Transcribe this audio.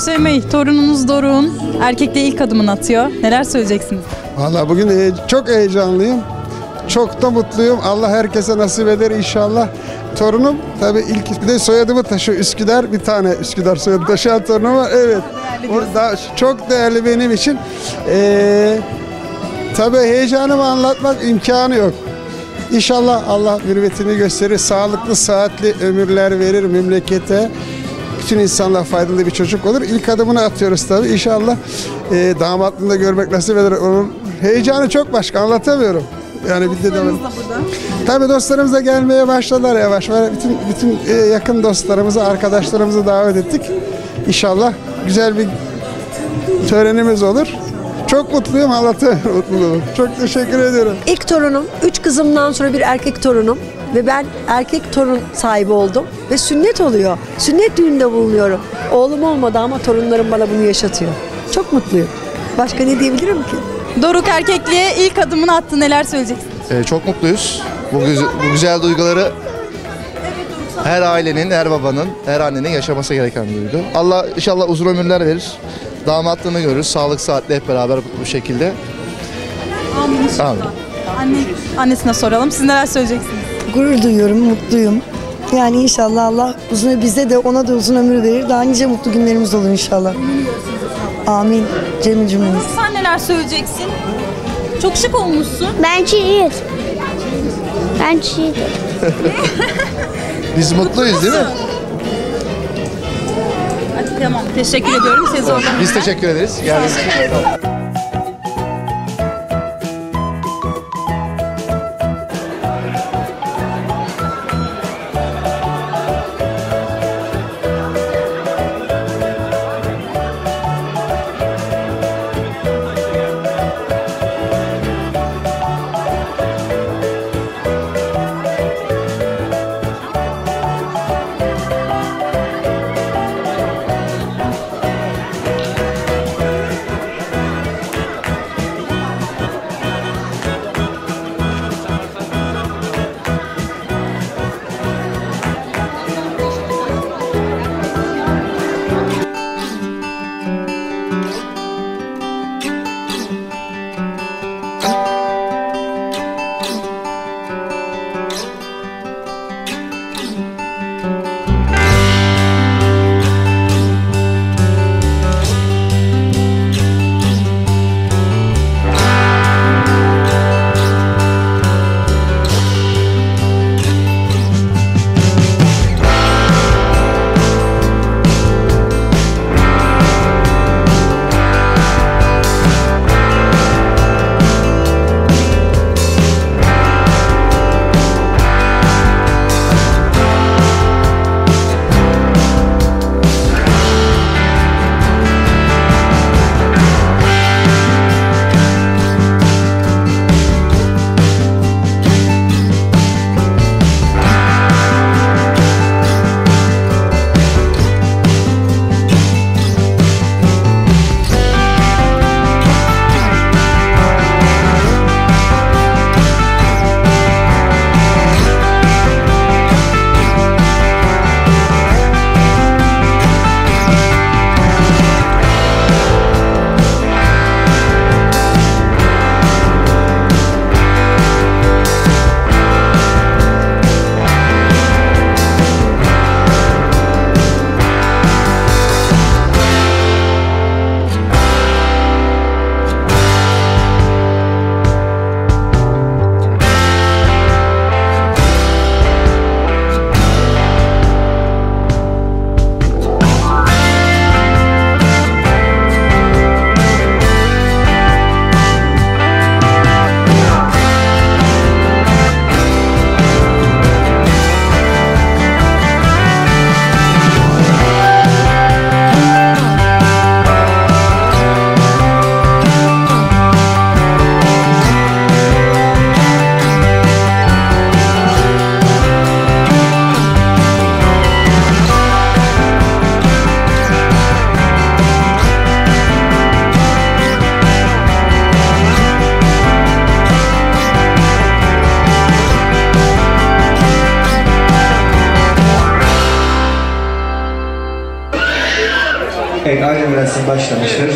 Hüseyin Bey, torununuz Doruk'un erkekliğe ilk adımını atıyor. Neler söyleyeceksiniz? Valla bugün he- çok heyecanlıyım. Çok da mutluyum. Allah herkese nasip eder inşallah. Torunum tabii ilk bir de soyadımı taşıyor. Üsküdar bir tane Üsküdar soyadı taşıyan torunum var. Evet. O da çok değerli benim için. Ee, tabii heyecanımı anlatmak imkanı yok. İnşallah Allah mürüvvetini gösterir. Sağlıklı, saatli ömürler verir memlekete. Bütün insanlığa faydalı bir çocuk olur. İlk adımını atıyoruz tabii. İnşallah e, damatlığını da görmek nasip eder. Onun heyecanı çok başka. Anlatamıyorum. Yani bir de. Tabii dostlarımız da gelmeye başladılar yavaş yavaş. Bütün bütün e, yakın dostlarımızı, arkadaşlarımızı davet ettik. İnşallah güzel bir törenimiz olur. Çok mutluyum anlatamıyorum mutluluğumu. Çok teşekkür ediyorum. İlk torunum, üç kızımdan sonra bir erkek torunum ve ben erkek torun sahibi oldum ve sünnet oluyor. Sünnet düğünde bulunuyorum. Oğlum olmadı ama torunlarım bana bunu yaşatıyor. Çok mutluyum. Başka ne diyebilirim ki? Doruk erkekliğe ilk adımını attı. Neler söyleyeceksiniz? Ee, çok mutluyuz. Bu, bu güzel duyguları her ailenin, her babanın, her annenin yaşaması gereken bir duygu. Allah inşallah uzun ömürler verir. Damatlığını görürüz. Sağlık saatle hep beraber bu şekilde. Amin. Amin. Anne, annesine soralım. Siz neler söyleyeceksiniz? Gurur duyuyorum, mutluyum. Yani inşallah Allah uzun bize de ona da uzun ömür verir. Daha nice mutlu günlerimiz olur inşallah. Amin. Cemil cümlemiz. Sen neler söyleyeceksin? Çok şık olmuşsun. Ben çiğit. Ben çiğit. Biz mutluyuz değil mi? Hadi, tamam. Teşekkür ediyorum. Sizi zorlamayacağım. Biz teşekkür ederiz. Geldiğiniz için. Başlamıştır.